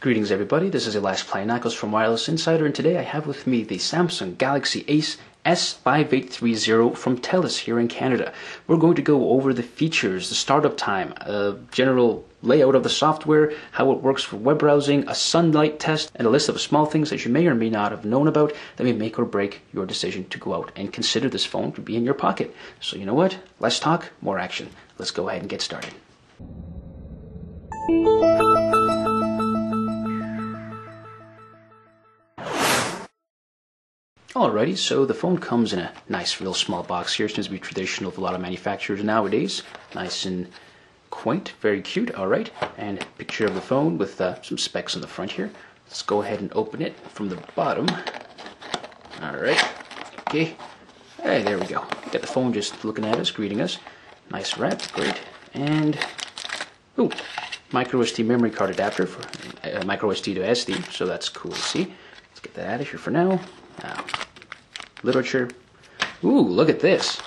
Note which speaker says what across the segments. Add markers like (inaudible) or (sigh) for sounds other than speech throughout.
Speaker 1: Greetings everybody, this is Elias Plyanakos from Wireless Insider and today I have with me the Samsung Galaxy Ace S5830 from TELUS here in Canada. We're going to go over the features, the startup time, a general layout of the software, how it works for web browsing, a sunlight test, and a list of small things that you may or may not have known about that may make or break your decision to go out and consider this phone to be in your pocket. So you know what? Less talk, more action. Let's go ahead and get started. Alrighty, so the phone comes in a nice, real small box here. Seems to be traditional of a lot of manufacturers nowadays. Nice and quaint, very cute. Alright, and picture of the phone with uh, some specs on the front here. Let's go ahead and open it from the bottom. Alright, okay. Hey, there we go. Got the phone just looking at us, greeting us. Nice wrap, great. And, ooh, micro SD memory card adapter for uh, micro SD to SD, so that's cool to see. Let's get that out of here for now. Now, literature. Ooh, look at this.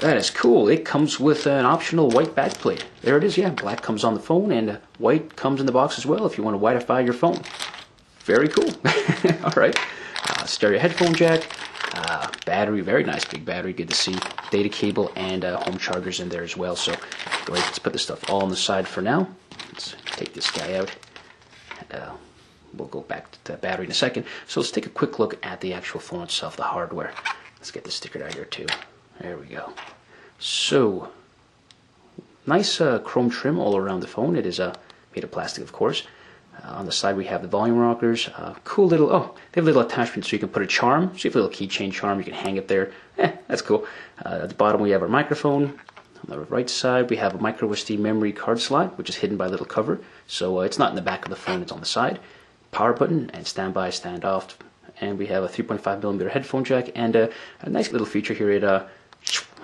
Speaker 1: That is cool. It comes with an optional white backplate. There it is, yeah. Black comes on the phone and white comes in the box as well if you want to whiteify your phone. Very cool. (laughs) All right. Uh, stereo headphone jack. Uh, battery, very nice big battery. Good to see. Data cable and uh, home chargers in there as well. So let's put this stuff all on the side for now. Let's take this guy out. Uh, we'll go back to the battery in a second. So let's take a quick look at the actual phone itself, the hardware. Let's get this sticker out here too. There we go. So, nice uh, chrome trim all around the phone. It is uh, made of plastic, of course. Uh, on the side we have the volume rockers. Uh, cool little, oh, they have little attachment so you can put a charm. So you have a little keychain charm, you can hang it there. Eh, that's cool. Uh, at the bottom we have our microphone. On the right side we have a micro SD memory card slot, which is hidden by a little cover. So uh, it's not in the back of the phone, it's on the side power button and standby, stand off. And we have a 3.5 millimeter headphone jack and a, a nice little feature here. It uh,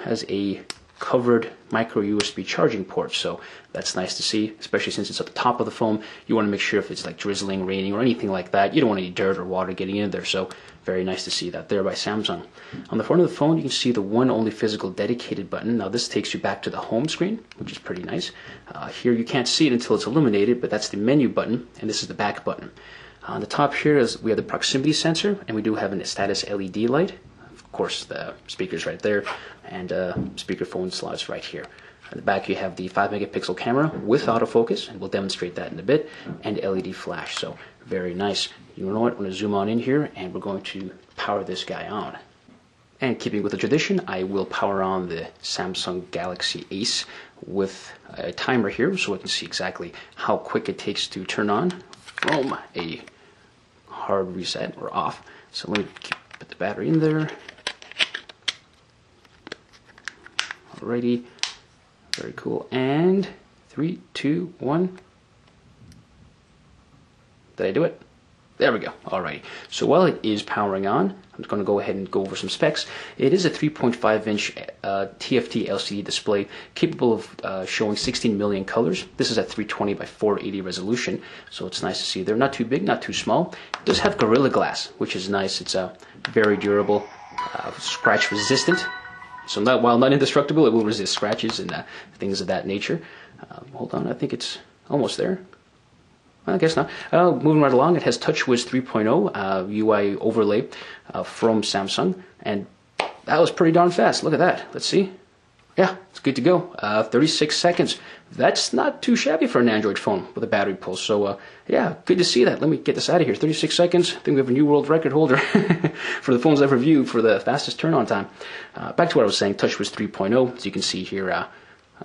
Speaker 1: has a covered micro USB charging port. So that's nice to see, especially since it's at the top of the phone. You want to make sure if it's like drizzling, raining, or anything like that, you don't want any dirt or water getting in there. So very nice to see that there by Samsung. On the front of the phone, you can see the one only physical dedicated button. Now this takes you back to the home screen, which is pretty nice. Uh, here you can't see it until it's illuminated, but that's the menu button, and this is the back button. On the top here is we have the proximity sensor, and we do have a status LED light. Of course, the speakers right there, and uh, speakerphone slots right here. At the back, you have the 5 megapixel camera with autofocus, and we'll demonstrate that in a bit, and LED flash. So, very nice. You know what? I'm going to zoom on in here, and we're going to power this guy on. And keeping with the tradition, I will power on the Samsung Galaxy Ace with a timer here so I can see exactly how quick it takes to turn on from a hard reset or off. So let me keep, put the battery in there. Alrighty, very cool. And three, two, one. Did I do it? There we go. Alright. So while it is powering on, I'm going to go ahead and go over some specs. It is a 3.5 inch uh, TFT LCD display capable of uh, showing 16 million colors. This is at 320 by 480 resolution, so it's nice to see. They're not too big, not too small. It does have Gorilla Glass, which is nice. It's uh, very durable, uh, scratch resistant. So not, while not indestructible, it will resist scratches and uh, things of that nature. Um, hold on, I think it's almost there. I guess not. Uh, moving right along, it has TouchWiz 3.0 uh, UI overlay uh, from Samsung, and that was pretty darn fast. Look at that. Let's see. Yeah, it's good to go. Uh, 36 seconds. That's not too shabby for an Android phone with a battery pull. So, uh, yeah, good to see that. Let me get this out of here. 36 seconds. I think we have a new world record holder (laughs) for the phones I've reviewed for the fastest turn on time. Uh, back to what I was saying, TouchWiz 3.0. As you can see here,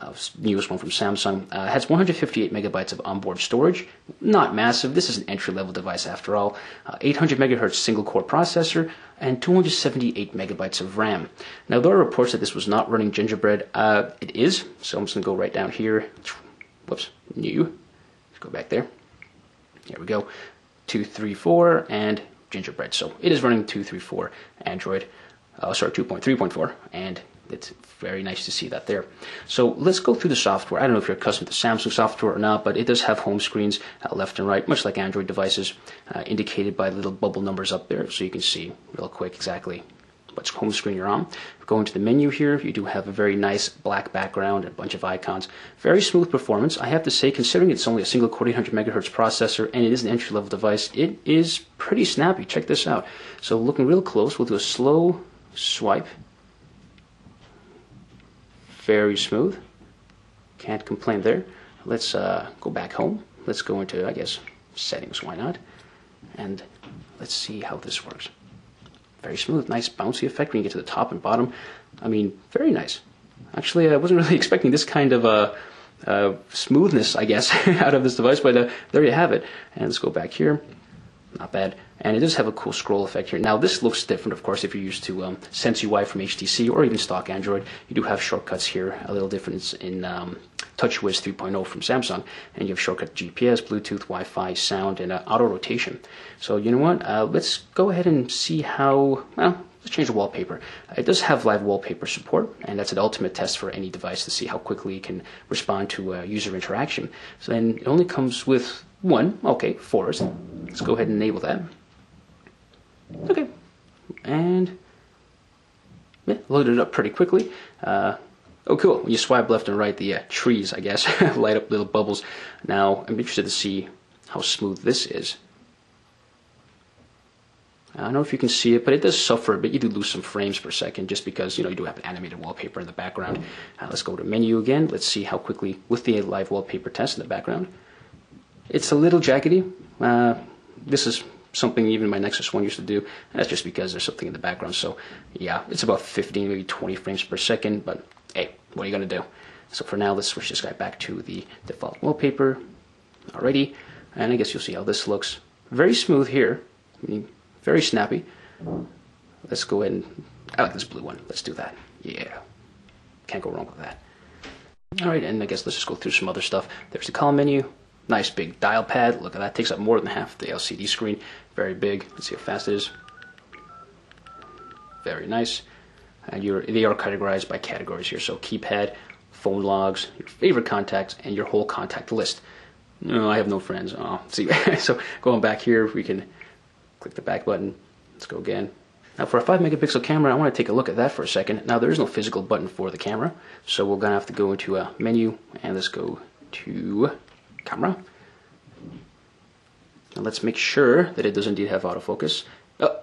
Speaker 1: uh, newest one from Samsung. Uh, has 158 megabytes of onboard storage. Not massive. This is an entry level device after all. Uh, 800 megahertz single core processor and 278 megabytes of RAM. Now, there are reports that this was not running Gingerbread. Uh, it is. So I'm just going to go right down here. Whoops. New. Let's go back there. There we go. 234 and Gingerbread. So it is running 234 Android. Uh, sorry, 2.3.4 and it's very nice to see that there. So let's go through the software. I don't know if you're accustomed to Samsung software or not, but it does have home screens uh, left and right, much like Android devices, uh, indicated by little bubble numbers up there, so you can see real quick exactly what home screen you're on. Going to the menu here, you do have a very nice black background and a bunch of icons. Very smooth performance. I have to say, considering it's only a single core 800 megahertz processor and it is an entry level device, it is pretty snappy. Check this out. So looking real close, we'll do a slow swipe. Very smooth. Can't complain there. Let's uh, go back home. Let's go into, I guess, settings. Why not? And let's see how this works. Very smooth, nice bouncy effect when you get to the top and bottom. I mean, very nice. Actually, I wasn't (laughs) really expecting this kind of uh, uh, smoothness, I guess, (laughs) out of this device, but uh, there you have it. And let's go back here. Not bad. And it does have a cool scroll effect here. Now, this looks different, of course, if you're used to um, Sense UI from HTC or even stock Android. You do have shortcuts here, a little difference in um, TouchWiz 3.0 from Samsung. And you have shortcut GPS, Bluetooth, Wi Fi, sound, and uh, auto rotation. So, you know what? Uh, let's go ahead and see how, well, let's change the wallpaper. It does have live wallpaper support, and that's an ultimate test for any device to see how quickly it can respond to uh, user interaction. So then it only comes with one, okay, forest. Let's go ahead and enable that. Okay, and yeah, loaded it up pretty quickly. Uh, oh, cool. When you swipe left and right, the uh, trees, I guess, (laughs) light up little bubbles. Now, I'm interested to see how smooth this is. I don't know if you can see it, but it does suffer a bit. You do lose some frames per second just because, you know, you do have an animated wallpaper in the background. Uh, let's go to menu again. Let's see how quickly, with the live wallpaper test in the background. It's a little jaggedy. Uh, this is something even my Nexus 1 used to do. That's just because there's something in the background. So, yeah, it's about 15, maybe 20 frames per second. But, hey, what are you going to do? So for now, let's switch this guy back to the default wallpaper. Alrighty. And I guess you'll see how this looks. Very smooth here. I mean, very snappy. Let's go ahead and... I like this blue one. Let's do that. Yeah. Can't go wrong with that. Alright, and I guess let's just go through some other stuff. There's the column menu. Nice big dial pad. Look at that. Takes up more than half the LCD screen. Very big. Let's see how fast it is. Very nice. And you they are categorized by categories here. So keypad, phone logs, your favorite contacts, and your whole contact list. No, I have no friends. Oh, (laughs) see. so going back here, we can click the back button. Let's go again. Now for a 5 megapixel camera, I want to take a look at that for a second. Now there is no physical button for the camera, so we're going to have to go into a menu and let's go to camera. Now let's make sure that it does indeed have autofocus. Oh,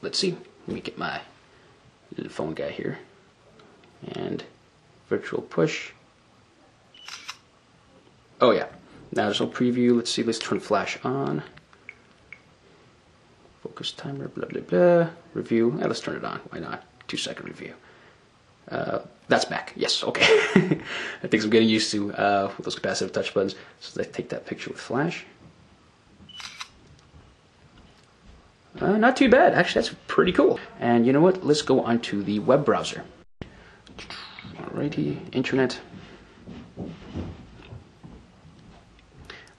Speaker 1: let's see. Let me get my phone guy here. And virtual push. Oh yeah. Now there's no preview. Let's see. Let's turn flash on. Focus timer, blah, blah, blah. Review. Yeah, let's turn it on. Why not? Two second review. Uh, that's back. Yes, okay. (laughs) I think I'm getting used to uh, those capacitive touch buttons. So let's take that picture with flash. Uh, not too bad. Actually, that's pretty cool. And you know what? Let's go on to the web browser. Alrighty, internet.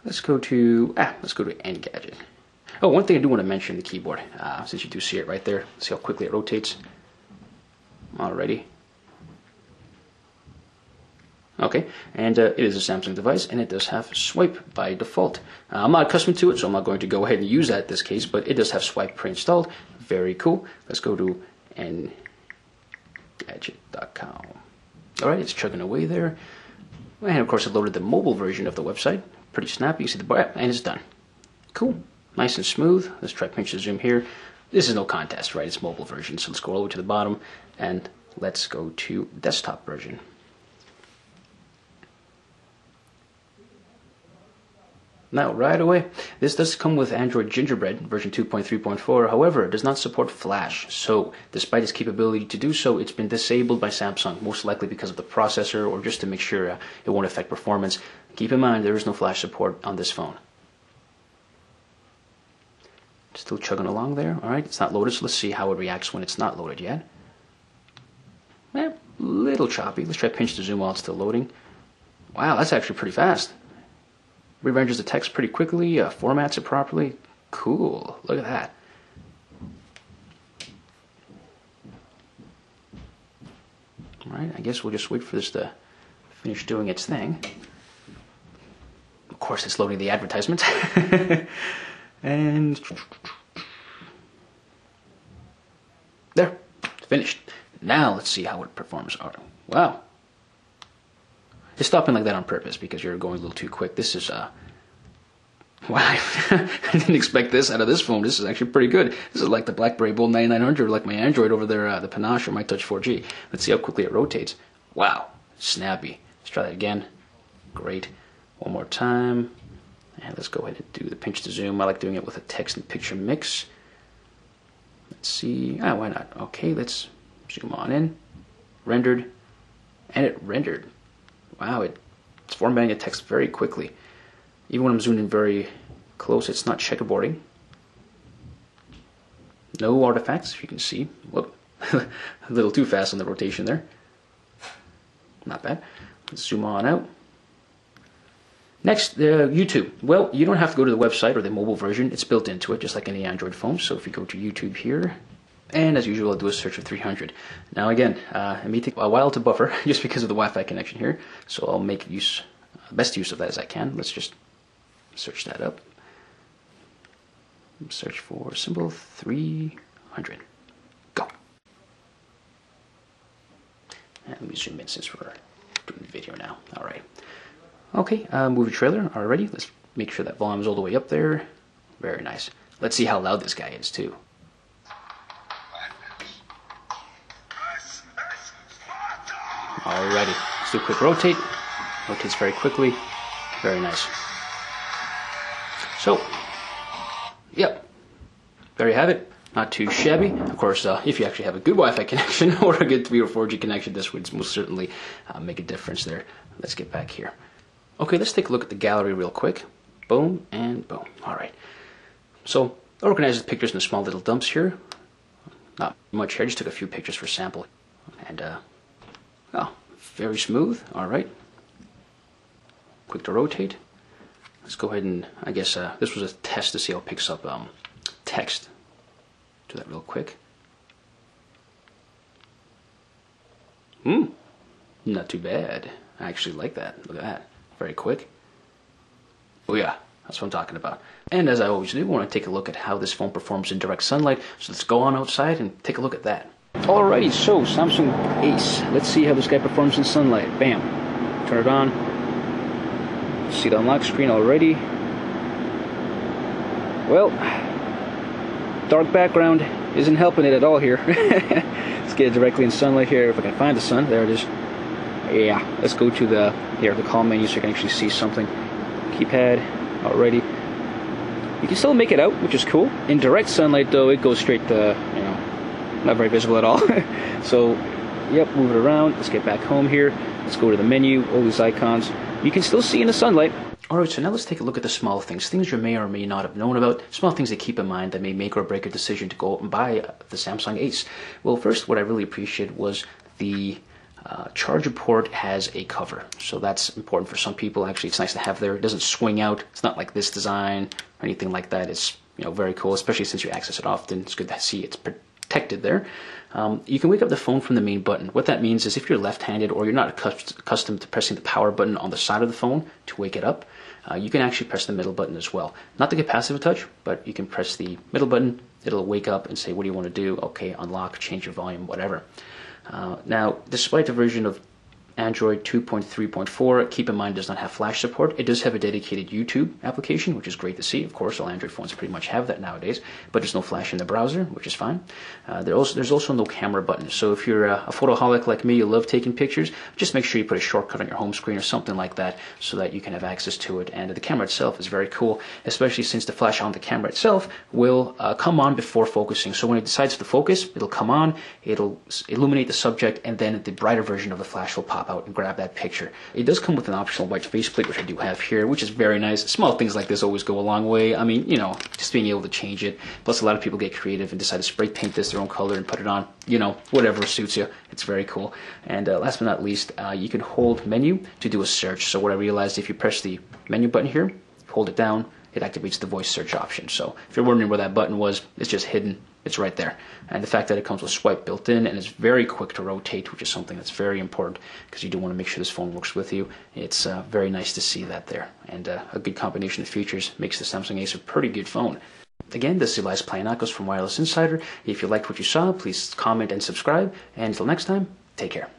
Speaker 1: Let's go to ah. Let's go to Engadget. Oh, one thing I do want to mention the keyboard, uh, since you do see it right there. See how quickly it rotates. Alrighty. Okay, and uh, it is a Samsung device, and it does have swipe by default. Uh, I'm not accustomed to it, so I'm not going to go ahead and use that in this case, but it does have swipe pre-installed. Very cool. Let's go to engadget.com. All right, it's chugging away there. And of course, it loaded the mobile version of the website. Pretty snappy. You see the bar, and it's done. Cool. Nice and smooth. Let's try pinch to zoom here. This is no contest, right? It's mobile version. So let's go all the way to the bottom, and let's go to desktop version. Now, right away, this does come with Android Gingerbread version 2.3.4, however, it does not support Flash, so despite its capability to do so, it's been disabled by Samsung, most likely because of the processor or just to make sure uh, it won't affect performance. Keep in mind, there is no Flash support on this phone. Still chugging along there, alright, it's not loaded, so let's see how it reacts when it's not loaded yet. Eh, little choppy, let's try pinch to zoom while it's still loading. Wow, that's actually pretty fast re-renders the text pretty quickly, uh, formats it properly. Cool. Look at that. Alright, I guess we'll just wait for this to finish doing its thing. Of course, it's loading the advertisement. (laughs) and there, Finished. Now let's see how it performs. All right. Wow. It's stopping like that on purpose because you're going a little too quick. This is uh (laughs) Wow, I didn't expect this out of this phone. This is actually pretty good. This is like the BlackBerry Bold 9900, like my Android over there, uh, the Panache or my Touch 4G. Let's see how quickly it rotates. Wow, snappy. Let's try that again. Great. One more time. And let's go ahead and do the pinch to zoom. I like doing it with a text and picture mix. Let's see. Ah, why not? Okay, let's zoom on in. Rendered. And it rendered. Wow, it, it's formatting a text very quickly. Even when I'm zoomed in very close, it's not checkerboarding. No artifacts, if you can see. Whoop. (laughs) a little too fast on the rotation there. Not bad. Let's zoom on out. Next, uh, YouTube. Well, you don't have to go to the website or the mobile version. It's built into it, just like any Android phone. So if you go to YouTube here, and as usual, I'll do a search of 300. Now again, uh, it may take a while to buffer (laughs) just because of the Wi-Fi connection here. So I'll make use, uh, best use of that as I can. Let's just search that up. Search for symbol 300. Go. And let me zoom in since we're doing the video now. All right. Okay, uh, movie trailer already. Let's make sure that volume is all the way up there. Very nice. Let's see how loud this guy is too. Let's do a quick rotate. Rotates very quickly. Very nice. So, yep, there you have it. Not too shabby. Of course, uh, if you actually have a good Wi-Fi (laughs) connection or a good 3 or 4G connection, this would most certainly uh, make a difference there. Let's get back here. Okay, let's take a look at the gallery real quick. Boom and boom. All right. So, organizes the pictures in a small little dumps here. Not much here. I just took a few pictures for sample. And, uh, oh, very smooth. All right. Quick to rotate. Let's go ahead and, I guess, uh, this was a test to see how it picks up um, text. Do that real quick. Hmm. Not too bad. I actually like that. Look at that very quick. Oh yeah, that's what I'm talking about. And as I always do, I want to take a look at how this phone performs in direct sunlight. So let's go on outside and take a look at that. Alrighty, so Samsung Ace. Let's see how this guy performs in sunlight. Bam. Turn it on. See the unlock screen already. Well, dark background isn't helping it at all here. (laughs) let's get it directly in sunlight here if I can find the sun. There it is. Yeah, let's go to the here the call menu so you can actually see something. Keypad already. You can still make it out, which is cool. In direct sunlight, though, it goes straight to you know not very visible at all. (laughs) so, yep, move it around. Let's get back home here. Let's go to the menu. All these icons. You can still see in the sunlight. Alright, so now let's take a look at the small things, things you may or may not have known about, small things to keep in mind that may make or break a decision to go out and buy the Samsung Ace. Well, first, what I really appreciated was the uh, charger port has a cover, so that's important for some people. Actually, it's nice to have there. It doesn't swing out. It's not like this design or anything like that. It's you know very cool, especially since you access it often. It's good to see it's protected there. Um, you can wake up the phone from the main button. What that means is if you're left-handed or you're not accustomed to pressing the power button on the side of the phone to wake it up, uh, you can actually press the middle button as well. Not the capacitive touch, but you can press the middle button. It'll wake up and say, what do you want to do? Okay, unlock, change your volume, whatever. Uh, now, despite the version of Android 2.3.4, keep in mind, does not have flash support. It does have a dedicated YouTube application, which is great to see. Of course, all Android phones pretty much have that nowadays, but there's no flash in the browser, which is fine. Uh, there also, there's also no camera button. So if you're a, a photoholic like me, you love taking pictures, just make sure you put a shortcut on your home screen or something like that so that you can have access to it. And the camera itself is very cool, especially since the flash on the camera itself will uh, come on before focusing. So when it decides to focus, it'll come on, it'll illuminate the subject, and then the brighter version of the flash will pop out and grab that picture. It does come with an optional white faceplate, which I do have here, which is very nice. Small things like this always go a long way. I mean, you know, just being able to change it. Plus, a lot of people get creative and decide to spray paint this their own color and put it on, you know, whatever suits you. It's very cool. And uh, last but not least, uh, you can hold menu to do a search. So what I realized, if you press the menu button here, hold it down, it activates the voice search option. So if you're wondering where that button was, it's just hidden it's right there. And the fact that it comes with swipe built in and is very quick to rotate, which is something that's very important because you do want to make sure this phone works with you. It's uh, very nice to see that there. And uh, a good combination of features makes the Samsung Ace a pretty good phone. again, this is Elias Planiakos from Wireless Insider. If you liked what you saw, please comment and subscribe. And until next time, take care.